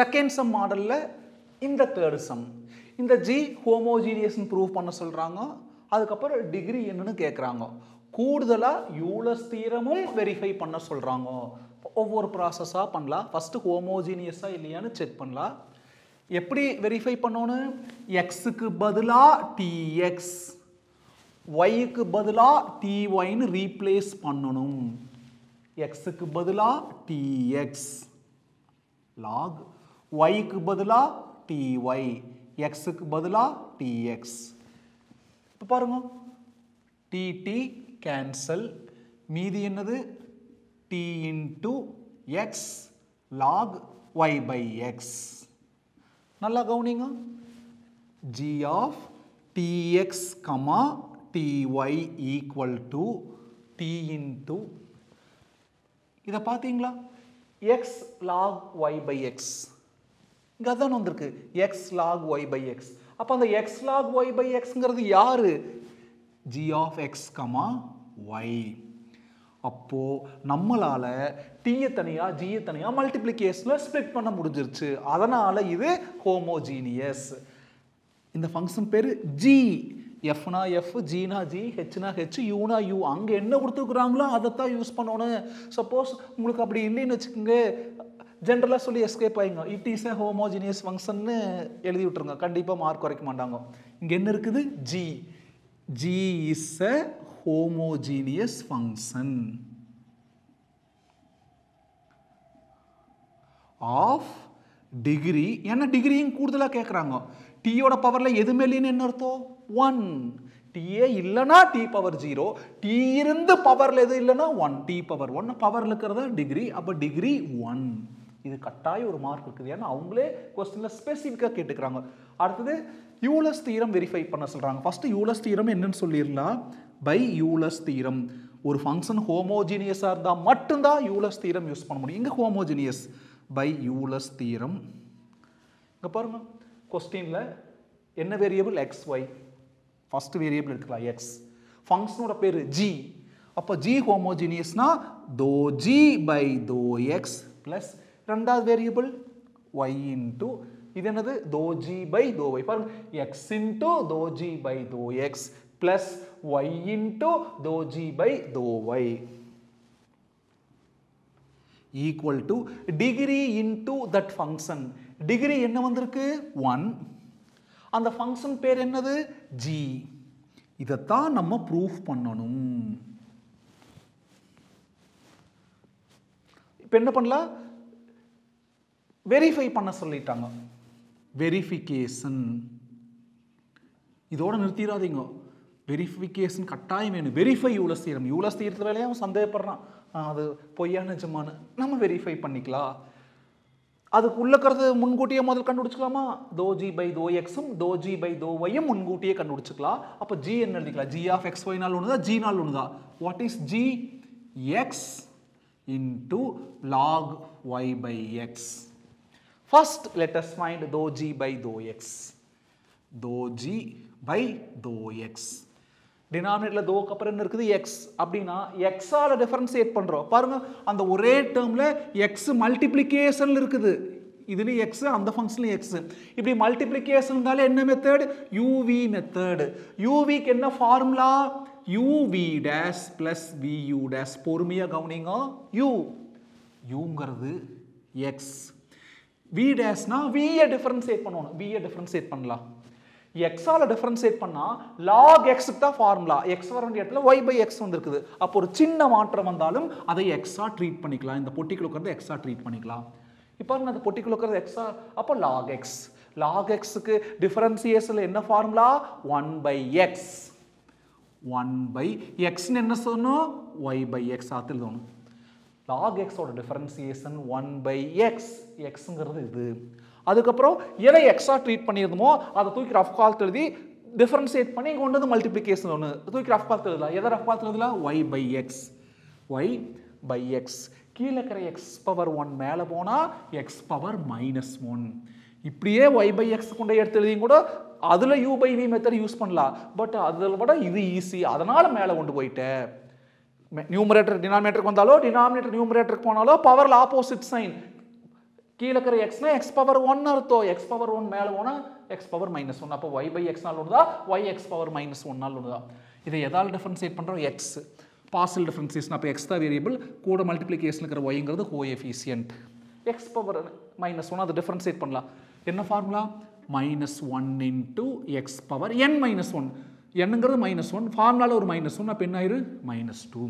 Second sum மாடலில் இந்த third sum இந்த ஜி ஹோமோஜீனியஸ்னு ப்ரூவ் பண்ண சொல்கிறாங்க அதுக்கப்புறம் டிகிரி என்னன்னு கேட்குறாங்க கூடுதலாக யூலஸ் தீரமும் வெரிஃபை பண்ண சொல்கிறாங்க ஒவ்வொரு ப்ராசஸாக பண்ணலாம். ஃபஸ்ட்டு ஹோமோஜீனியஸாக இல்லையான்னு செக் பண்ணலாம். எப்படி வெரிஃபை பண்ணணும் எக்ஸுக்கு பதிலாக டிஎக்ஸ் ஒய்க்கு பதிலாக டிஒய்னு ரீப்ளேஸ் பண்ணணும். எக்ஸுக்கு பதிலாக டிஎக்ஸ் லாக் yக்கு பதிலா ty xக்கு பதிலா tx இப்போ பாருங்க. டிடி கேன்சல் மீதி என்னது? T into x log y by x. நல்லா கவனிங்க. G of tx comma ty equal to t into இதை பார்த்தீங்களா? X log y by x இங்கே அதுதான் வந்திருக்கு. X log y by x அப்போ அந்த எக்ஸ் லாக் ஒய் பை எக்ஸுங்கிறது யார்? G of x comma y அப்போது நம்மளால் டீயை தனியாக ஜியை தனியாக மல்டிப்ளிகேஷனில் ஸ்ப்ளிட் பண்ண முடிஞ்சிருச்சு. அதனால் இது ஹோமோஜீனியஸ் இந்த ஃபங்க்ஷன் பேர் ஜி எஃப்னா எஃப் ஜீனா ஜி ஹெச்னா ஹெச் யூனா யூ அங்கே என்ன கொடுத்துருக்குறாங்களோ அதைத்தான் யூஸ் பண்ணணும். சப்போஸ் உங்களுக்கு அப்படி இல்லைன்னு வச்சுக்கோங்க. ஜென்ரலாக சொல்லி எஸ்கேப் ஆயிங்க. இட் இஸ் ஏ ஹோமோஜினியஸ் ஃபங்க்ஷன்னு எழுதி விட்டுருங்க. கண்டிப்பாக மார்க் குறைக்க மாட்டாங்க. இங்கே என்ன இருக்குது? G G is a homogeneous function of degree ஏன்னா டிகிரியும் கூடுதலாக கேட்குறாங்க டீயோட பவரில் எதுவுமே இல்லைன்னு என்ன அர்த்தம்? ஒன் டீயே இல்லைன்னா டி பவர் ஜீரோ டீ இருந்து பவரில் எது இல்லைன்னா ஒன் டி பவர் ஒன் பவரில் இருக்கிறதா டிகிரி அப்போ டிகிரி ஒன் இது கட்டாய ஒரு மார்க் இருக்குது. ஏன்னா அவங்களே கொஸ்டினில் ஸ்பெசிஃபிக்காக கேட்டுக்கிறாங்க. அடுத்தது யூலஸ் தீரம் வெரிஃபை பண்ண சொல்கிறாங்க ஃபஸ்ட்டு யூலஸ் தீரம் என்னன்னு சொல்லிடலாம். பை யூலஸ் தீரம் ஒரு ஃபங்க்ஷன் ஹோமோஜீனியஸாக இருந்தால் மட்டும்தான் யூலஸ் தீரம் யூஸ் பண்ண முடியும். இங்கே ஹோமோஜீனியஸ் பை யூலஸ் தீரம் இங்கே பாருங்கள் கொஸ்டினில் என்ன variable x y first variable எடுக்கலாம் எக்ஸ் ஃபங்க்ஷனோட பேர் ஜி அப்போ G ஹோமோஜீனியஸ்னால் dou G by dou x plus ரெண்டாவது வேரியபிள் ஒய் இன்ட்டு இது என்னது? Dou G by dou y பாருங்க x into dou G by dou x plus y into dou G by dou y equal to degree into that function degree என்ன வந்திருக்கு? One அந்த function பேர் என்னது? G இதைத்தான் நம்ம ப்ரூஃப் பண்ணணும். இப்போ என்ன பண்ணலாம்? வெரிஃபை பண்ண சொல்லிட்டாங்க. வெரிஃபிகேஷன் இதோட நிறுத்திடாதீங்க. வெரிஃபிகேஷன் கட்டாயம் வேணும். வெரிஃபை யூலஸ் தீரம் யூலஸ் தீரத்து வேலையை அவன் சந்தேகப்படுறான். அது பொய்யா நிஜமானு நம்ம வெரிஃபை பண்ணிக்கலாம். அதுக்கு உள்ளக்கிறது முன்கூட்டியே முதல் கண்டுபிடிச்சிக்கலாமா? தோ ஜி பை தோ எக்ஸும் தோ ஜி பை தோ ஒய்யும் முன்கூட்டியே கண்டுபிடிச்சிக்கலாம். அப்போ ஜி என்ன எழுதிக்கலாம்? ஜி ஆஃப் எக்ஸ் ஒய் நாள் ஒன்று தான் ஜி நாள் ஒன்று தான் what is G x into log y by x first let us find dou g by dou x. Dou g by dou x. டினாமினேட்டில் தோக்கு அப்புறம் என்ன இருக்குது? எக்ஸ் அப்படின்னா எக்ஸால் டிஃபரன்சியேட் பண்ணுறோம் பாருங்கள் அந்த ஒரே டேர்மில் எக்ஸ் மல்டிப்ளிகேஷனில் இருக்குது. இதுலேயும் எக்ஸ் அந்த ஃபங்க்ஷன்லையும் எக்ஸு இப்படி மல்டிப்ளிகேஷன் இருந்தாலே என்ன மெத்தேடு யூவி மெத்தேடு யூவிக்கு என்ன formula UV dash plus VU dash பொறுமையாக கவனிங்க. யூ யூங்கிறது எக்ஸ் வி டேஷ்னா வியை டிஃபரன்சியேட் பண்ணணும். வியை டிஃபரன்சியேட் பண்ணலாம். எக்ஸால டிஃபரன்சியேட் பண்ணால் லாக் எக்ஸுக்கு தான் ஃபார்முலா எக்ஸ் வர வேண்டிய இடத்துல ஒய் பை எக்ஸ் வந்துருக்குது. அப்போ ஒரு சின்ன மாற்றம் வந்தாலும் அதை எக்ஸா ட்ரீட் பண்ணிக்கலாம். இந்த பொட்டிக்குள்ள இருக்கிறத எக்ஸா ட்ரீட் பண்ணிக்கலாம். இப்போ அந்த பொட்டிக்குள்ள இருக்கிறது எக்ஸா அப்போ லாக் எக்ஸ் லாக் எக்ஸுக்கு டிஃபரன்சியேஷனில் என்ன formula one by x one by எக்ஸ்னு என்ன சொன்னோம் ஒய் பை எக்ஸ் ஆத்தில் தோணும் log x ஓட டிஃபரன்சியேஷன் ஒன் பை எக்ஸ் எக்ஸுங்கிறது இது. அதுக்கப்புறம் எதை எக்ஸ்ட்ரா ட்ரீட் பண்ணியிருந்தோமோ அதை தூக்கி ரஃப் கால் எழுதி டிஃபரன்சியேட் பண்ணி இங்கே கொண்டு வந்து மல்டிப்ளிகேஷன் ஒன்று தூக்கி ரஃப் கால் எழுதலாம். எதை ரஃப் கால் எழுதலாம்? Y by x y by x கீழே இருக்கிற எக்ஸ் பவர் ஒன் மேலே போனால் எக்ஸ் பவர் மைனஸ் ஒன் இப்படியே ஒய் பை எக்ஸ் கொண்டு எடுத்து எழுதியும் கூட அதில் U by V method use பண்ணலாம். பட் அதில் விட இது ஈஸி அதனால் மேலே கொண்டு போயிட்டேன். நியூமரேட்டர் டினாமினேட்டருக்கு வந்தாலோ டினாமினேட்டர் நியூமரேட்டருக்கு போனாலோ பவரில் ஆப்போசிட் சைன் கீழே இருக்கிற எக்ஸ்னா எக்ஸ் பவர் ஒன் அர்த்தம். எக்ஸ் பவர் ஒன் மேலே போனால் எக்ஸ் பவர் மைனஸ் ஒன் அப்போ ஒய் பை எக்ஸ் நாள் தான் y x power minus one ஒன்று தான் இதை எதால் டிஃபரன்சியேட் பண்ணுறோம் எக்ஸ் பார்சல் டிஃபரன்சியேஷன் அப்போ எக்ஸ் தான் வேரியபிள் கூட மல்டிப்ளிகேஷன் இருக்கிற ஒய்ங்கிறது coefficient x power minus one அதை டிஃபரன்சியேட் பண்ணலாம். என்ன formula minus one into x power n minus one என்னங்கிறது மைனஸ் ஒன் ஃபார்முலாவில் ஒரு மைனஸ் ஒன் அப்போ என்ன ஆயிரு மைனஸ் டூ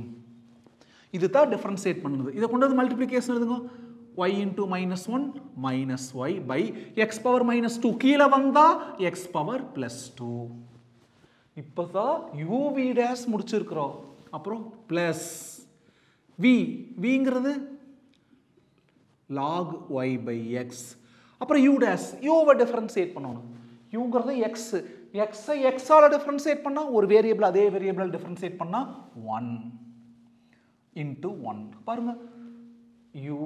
இது தான் டிஃப்ரென்சியேட் பண்ணுது இதை கொண்டு வந்து மல்டிப்ளிகேஷன் எழுதுங்க. Y into minus one minus y by x power minus two கீழே வந்தா எக்ஸ் பவர் ப்ளஸ் டூ இப்போ தான் யூவி டேஸ் முடிச்சிருக்கிறோம். அப்புறம் ப்ளஸ் வி விங்கிறது லாக் ஒய் பை எக்ஸ் அப்புறம் யூ டேஸ் யூவை டிஃபரன்சியேட் பண்ணணும். யூங்கிறது எக்ஸ் எக்ஸை எக்ஸால் டிஃபரன்சியேட் பண்ணால் ஒரு வேரியபிள் அதே வேரியபிளால் டிஃபரன்சியேட் பண்ணால் ஒன் இன்ட்டு ஒன் பாருங்கள் U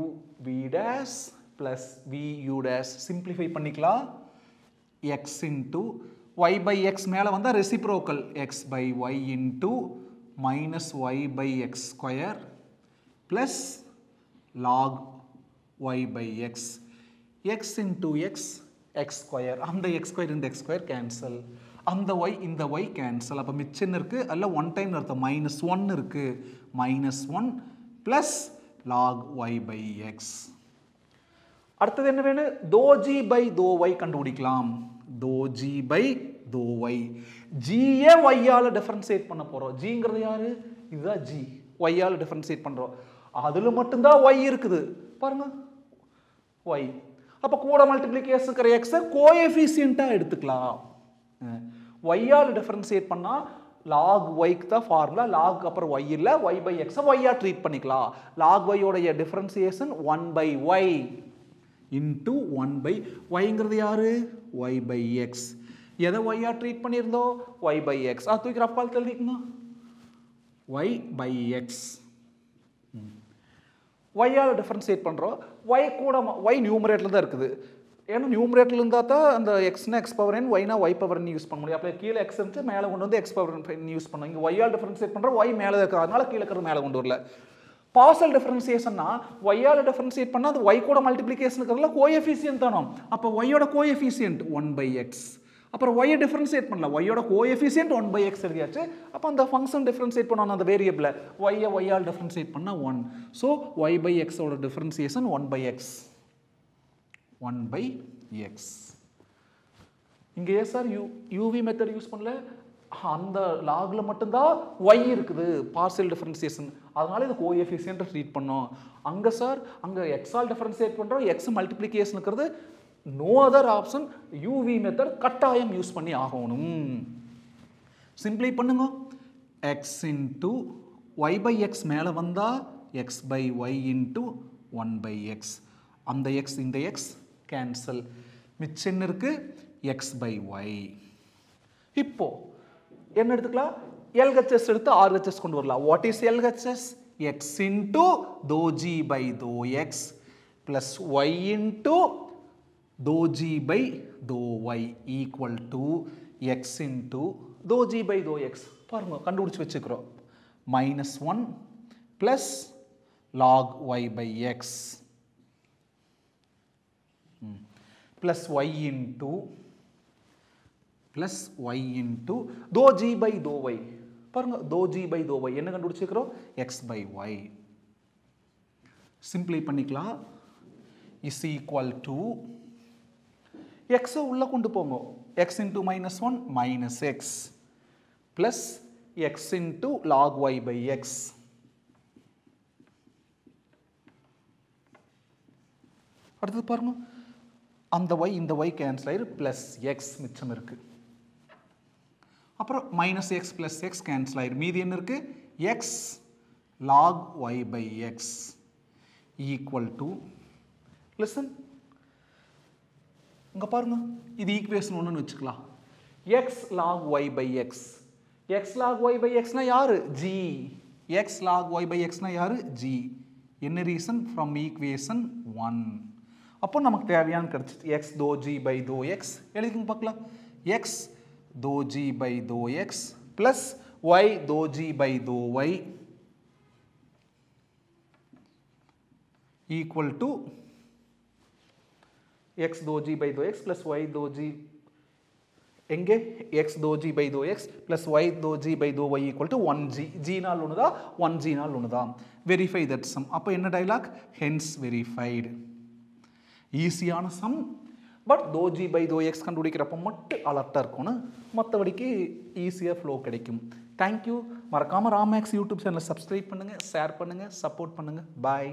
V dash plus V U dash simplify பண்ணிக்கலாம். X into y by x மேலே வந்தால் reciprocal x by y into minus y by x square plus log y by x x into x x square அந்த X square இந்த X square cancel அந்த Y இந்த Y cancel அப்போ மிச்சம் இருக்குது அல்ல ஒன் டைம் அர்த்தம். மைனஸ் ஒன் இருக்குது minus one plus log y by x அடுத்தது என்ன வேணும்? தோ ஜி பை தோ ஒய் கண்டுபிடிக்கலாம். Dou G by dou y ஜியே ஒய்யால் டிஃபரன்சியேட் பண்ண போகிறோம் ஜிங்கிறது யார்? இதுதான் ஜி ஒய்யால் டிஃபரன்சியேட் பண்ணுறோம் அதில் மட்டும்தான் ஒய் இருக்குது. பாருங்கள் ஒய் அப்போ கூட மல்டிப்ளிகேஷன் இருக்கிற எக்ஸை கோஎஃபிஷியண்ட்டாக எடுத்துக்கலாம். ஒய்யால் டிஃபரன்சியேட் பண்ணால் லாக் ஒய்க்கு தான் ஃபார்முலா லாக் அப்புறம் ஒய் இல்லை ஒய் பை எக்ஸை ஒய்யாக ட்ரீட் பண்ணிக்கலாம். Log ஒய்யோடைய differentiation one by Y into one by ஒய்ங்கிறது யார்? ஒய் பை எக்ஸ் எதை ஒய்யாக ட்ரீட் பண்ணியிருந்தோம்? ஒய் பை எக்ஸ் அது தூக்கி ரப்பால் காலத்தில் ஒய் பை எக்ஸ் ஒய்யால் டிஃபரன்சியேட் பண்ணுறோம் ஒய் கூட ஒய் நியூமரேட்டில் தான் இருக்குது. ஏன்னா நியூமரேட்டில் இருந்தால் தான் அந்த எக்ஸ்னா எக்ஸ் பவர் என் ஒய்னா ஒய் பவர் யூஸ் பண்ண முடியும். அப்போ கீழே எக்ஸ் இருந்துச்சு மேலே கொண்டு வந்து எக்ஸ் பவர் யூஸ் பண்ணோம். இங்கே ஒய்யால் டிஃபரன்சியேட் பண்ணுறோம் ஒய் மேலே இருக்கிற அதனால கீழே இருக்கிறது மேலே கொண்டு வரல. பார்சல் டிஃபரன்சியேஷன்னா ஒய்யால் டிஃபரன்சியேட் பண்ணால் அது ஒய் கூட மல்டிப்ளிகேஷன் இருக்கிறதுல கோஎஃபிஷியன்ட் தானோ அப்போ ஒய்யோட கோஎஃபிஷியன்ட் ஒன் பை எக்ஸ் அப்புறம் ஒய்யை டிஃபரன்சியேட் பண்ணல. ஒய்யோட கோஎஃபிஷியன்ட் ஒன் பை எக்ஸ் எழுதியாச்சு. அப்போ அந்த ஃபங்க்ஷன் டிஃபரன்சியேட் பண்ணணும் அந்த வேரியபிளை ஒய்யை ஒய்யால் டிஃபரன்சியேட் பண்ணால் ஒன் ஸோ ஒய் பை எக்ஸோட differentiation one by x one by x இங்கே ஏன் sir U UV method use பண்ணல? அந்த லாகில் மட்டும்தான் ஒய் இருக்குது பார்சல் டிஃபரன்சியேஷன் அதனால இது கோஎஃபிஷியன்ட் ட்ரீட் பண்ணோம். அங்கே சார் அங்கே எக்ஸால் டிஃபரன்சியேட் பண்ணுறோம் எக்ஸ் மல்டிப்ளிகேஷன் இருக்கிறது no other option UV method கட்டாயம் யூஸ் பண்ணி ஆகணும். சிம்பிளை பண்ணுங்க. X into y by x மேலே வந்தால் x by y into one by x அந்த எக்ஸ் இந்த எக்ஸ் கேன்சல் மிச்சம் என்ன இருக்கு எக்ஸ் பை ஒய் இப்போ என்ன எடுத்துக்கலாம்? எல்ஹெச்எஸ் எடுத்து ஆர்ஹெச்எஸ் கொண்டு வரலாம். What is LHS x into dou G by dou x plus y into dou g by dou equal equal x in into dou G by dou x பாருங்கள் கண்டுபிடிச்சி வச்சுக்கிறோம். Minus one plus log y by x plus y in into plus y in into dou G by dou y பாருங்க dou G by தோ Y என்ன கண்டுபிடிச்சிக்கிறோம் X by Y சிம்பிளை பண்ணிக்கலாம். Is equal to எக்ஸை உள்ளே கொண்டு போங்க. X into minus one minus x plus x into log y by x அடுத்தது பாருங்க. அந்த ஒய் இந்த ஒய் கேன்சல் ஆயிரு ப்ளஸ் எக்ஸ் மிச்சம் இருக்குது அப்புறம் minus x plus x cancel ஆயிரு. மீதி என்ன இருக்குது x log y by x equal to listen இங்கே பாருங்க இது ஈக்குவேஷன் ஒன்றுன்னு வச்சுக்கலாம். X log y by x x log y by எக்ஸ்னால் யார்? G x log y by எக்ஸ்னால் யார்? ஜி என்ன ரீசன் ஃப்ரம் ஈக்குவேஷன் ஒன் அப்போ நமக்கு தேவையான கிடச்சிச்சு X do G by do X எழுதிக்கங்க பார்க்கலாம். X dou G by dou x plus y dou G by dou y equal to x dou G by dou x plus y dou G எங்கே? X dou G by dou x plus y dou G by dou y equal to one G G நாள் ஒன்று தான் one G நாள் ஒன்று தான் verify that sum அப்போ என்ன dialogue hence verified ஈஸியான sum but dou G by dou x கண்டுபிடிக்கிறப்ப மட்டும் அலர்ட்டாக இருக்கும்னு மற்றபடிக்கு ஈஸியாக ஃப்ளோ கிடைக்கும். தேங்க்யூ மறக்காமல் ராமேக்ஸ் யூடியூப் சேனலை சப்ஸ்கிரைப் பண்ணுங்கள் ஷேர் பண்ணுங்கள் சப்போர்ட் பண்ணுங்கள் பாய்